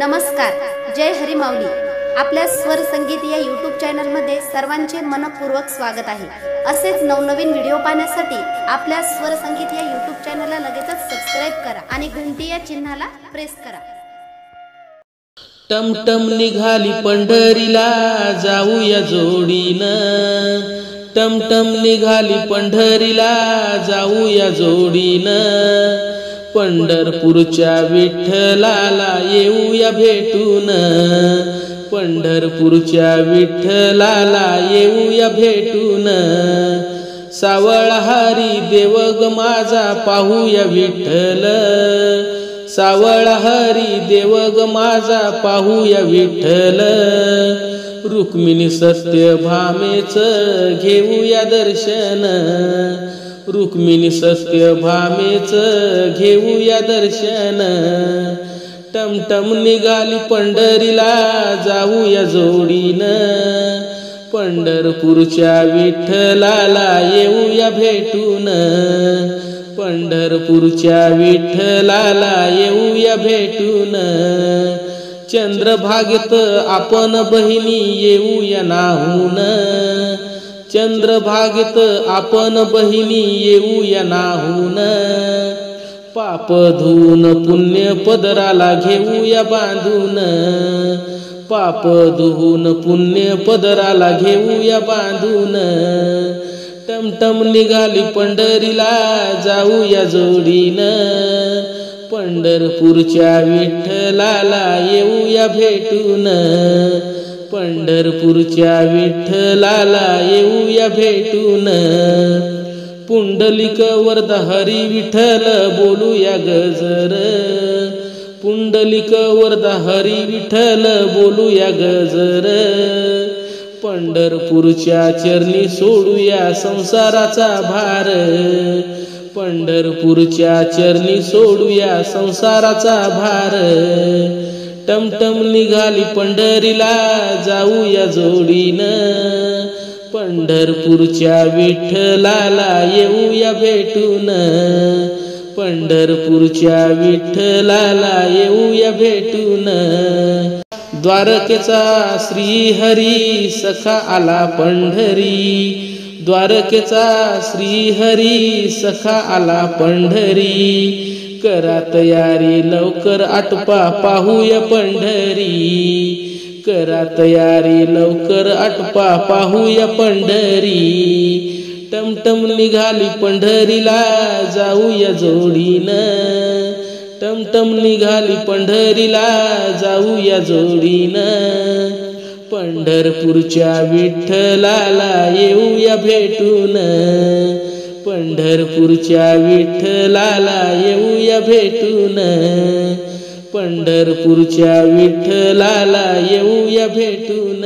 नमस्कार जय हरी माऊली. आपल्या स्वर संगीत या यूट्यूब चॅनलमध्ये सर्वांचे मनपूर्वक स्वागत आहे. असेच नवनवीन व्हिडिओ पाहण्यासाठी आपल्या स्वर संगीत या यूट्यूब चॅनलला लगेचच सबस्क्राईब करा आणि घंटी या चिन्हाला प्रेस करा. टमटम निघाली पंढरीला जाऊया जोडीनं. टमटम निघाली पंढरीला जाऊया जोडीनं. पंढरपूरच्या विठ्ठलाला येऊया भेटून. पंढरपूरच्या विठ्ठलाला येऊया भेटून. सावळहारी देवग माझा पाहूया विठ्ठल. सावळहारी देवग माझा पाहूया विठ्ठल. रुक्मिणी सत्य भामेच घेऊया दर्शन. रुक्मिणी सत्य भामेच घेऊया दर्शन. टमटम निघाली पंढरीला जाऊया जोडीनं. पंढरपूरच्या विठ्ठलाला येऊया भेटून. पंढरपूरच्या विठ्ठलाला येऊया भेटून. चंद्रभागेत आपण बहिणी येऊया नाहून. चंद्रभागेत आपण बहिणी येऊया नाहून. पाप धुन पुण्य पदराला घेऊया बांधून. पाप धुवून पुण्य पदराला घेऊया बांधून. टमटम निघाली पंढरीला जाऊया जोडीनं. पंढरपूरच्या विठ्ठलाला येऊया भेटून. पंढरपूरच्या विठ्ठलाला येऊया भेटून. पुंडलिक वरद हरी विठ्ठल बोलूया गजर पुंडलिक वरद हरी विठ्ठल बोलूया गजर पंढरपूरच्या चरणी सोडूया संसाराचा भार. पंढरपूरच्या चरणी सोडूया संसाराचा भार. टमटम निघाली पंढरीला जाऊया जोडीनं. पंढरपूरच्या विठ्ठलाला येऊया भेटून. पंढरपूरच्या विठ्ठलाला येऊया भेटून. द्वारकेचा श्री हरी सखा आला पंढरी. द्वारकेचा श्रीहरी सखा आला पंढरी. करा तयारी लवकर आटपा पाहूया पंढरी. करा तयारी लवकर आटपा पाहूया पंढरी. टमटम निघाली पंढरीला जाऊया जोडीनं. टमटम निघाली पंढरीला जाऊया जोडीनं. पंढरपूरच्या विठ्ठलाला येऊया भेटून. पंढरपूरच्या विठ्ठलाला येऊया भेटून. पंढरपूरच्या विठ्ठलाला येऊया भेटून.